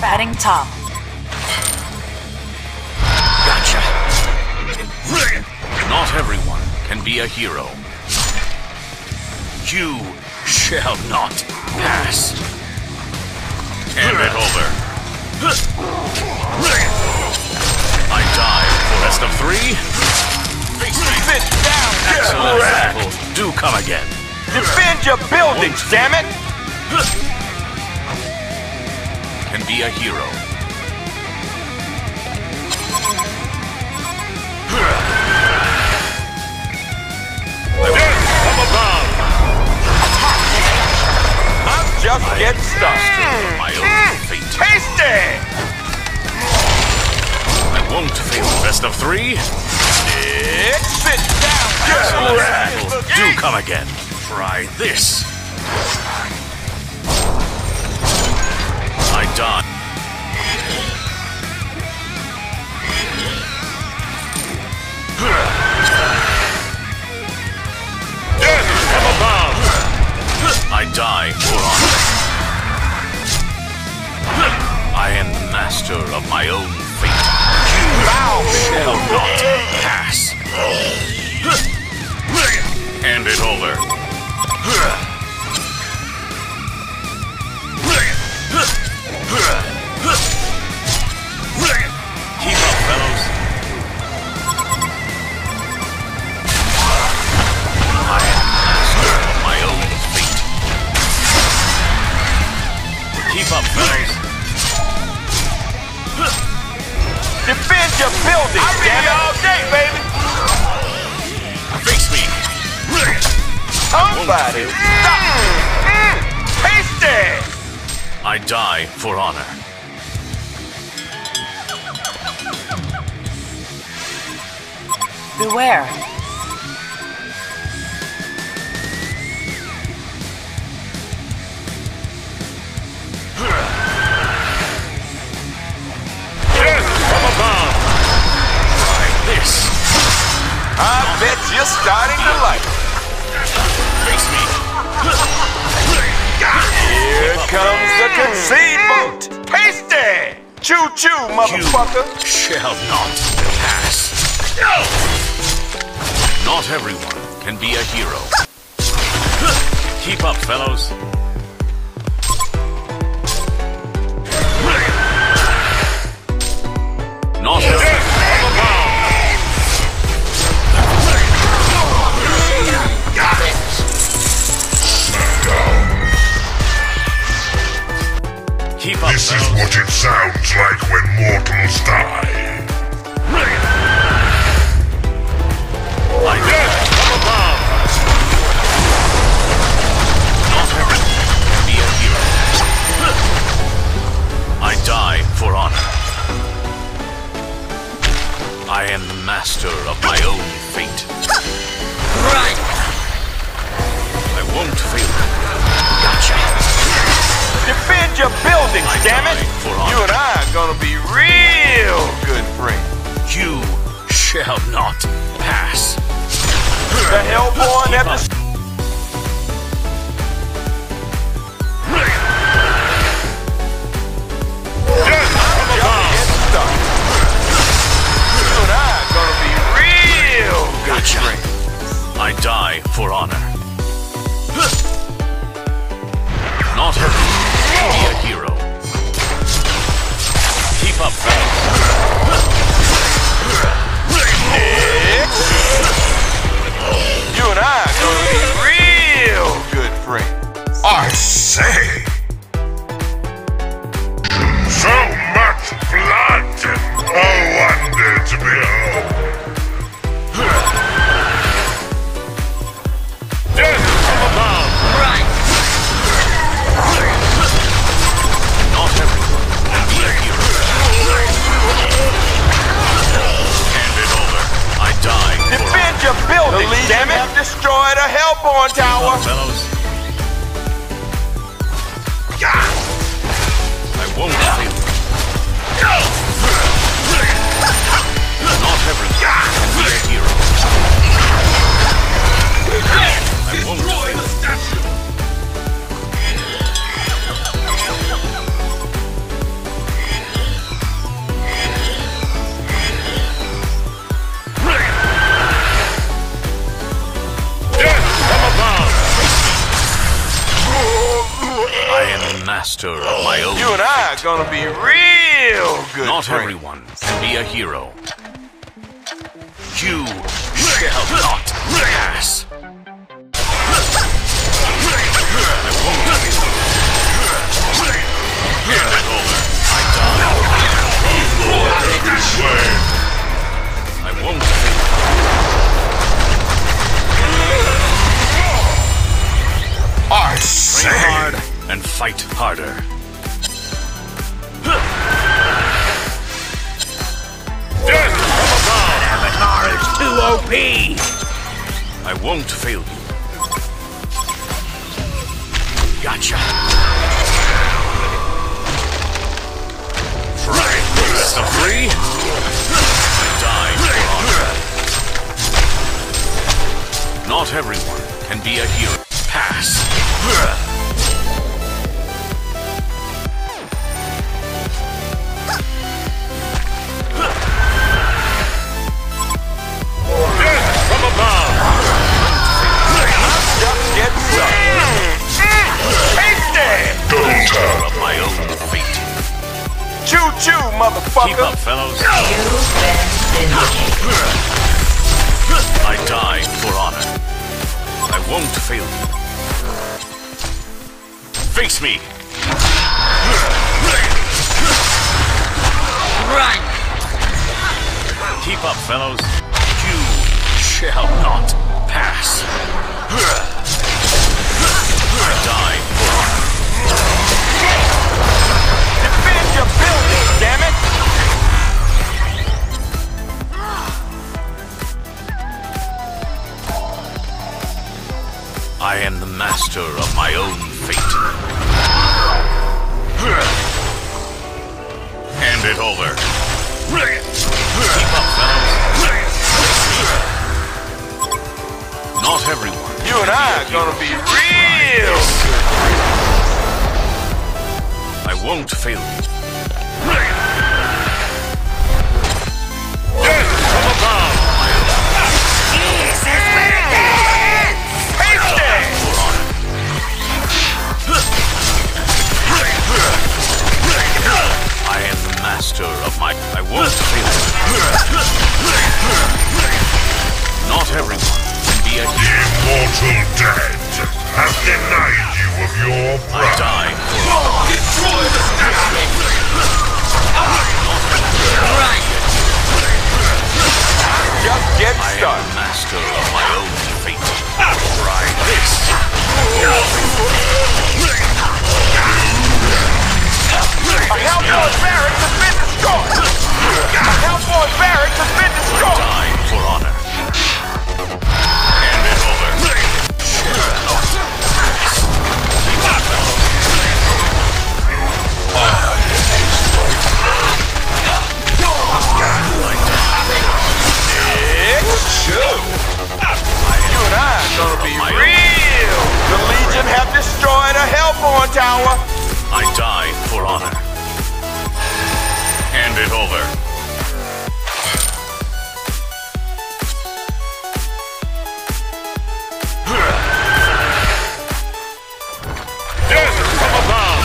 Batting top. Gotcha. Not everyone can be a hero. You shall not pass. Hand it over. I die. Best of three. Face me. Down, Excellent rat. example. Do come again. Defend your buildings, damn it! Be a hero. I'm just getting started. My own fate. Tasty! I won't fail the best of three. Sit down, rat. example. Do come again. Try this. I die. I am the master of my own Somebody stop! Tasty! I die for honor. Beware. Tasty! Choo-choo, motherfucker! You shall not pass. Not everyone can be a hero. Keep up, fellows. Not everyone. Your buildings, damn it! die for honor. You and I are gonna be real good friends. You shall not pass. The Hellbourne Keep a Hellbourne tower. Master of my own You and I are gonna be real good Not friends. everyone can be a hero. You shall not pass. I won't I say, hard and fight harder. Avatar is too OP! I won't fail you. Gotcha. Right. The three. Die. Not everyone can be a hero. Pass. Choo, Keep up, fellows. You've been vindicated. I die for honor. I won't fail you. Face me. Run! Keep up, fellows. You shall not pass. I die and I are gonna be real. I won't fail you. Hellbourne barracks has been destroyed! Hellbourne barracks has been destroyed! Die for honor. Hand it over. You and I are gonna be real. The Legion have destroyed a Hellbourne tower. I die for honor. It over. Desert from above.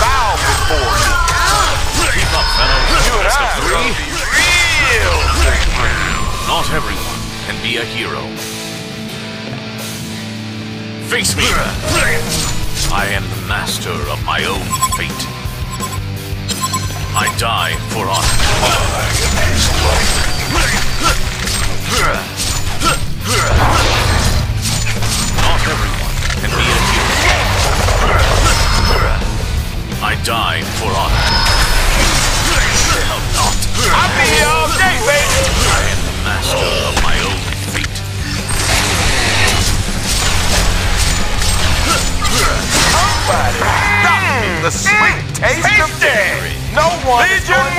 Bow before. Keep up, fellows. You and Best I of are three. gonna be real. Not everyone can be a hero. Face me! I am the master of my own fate. I die for honor. Not everyone can be a hero. I die for honor. Shall not. Somebody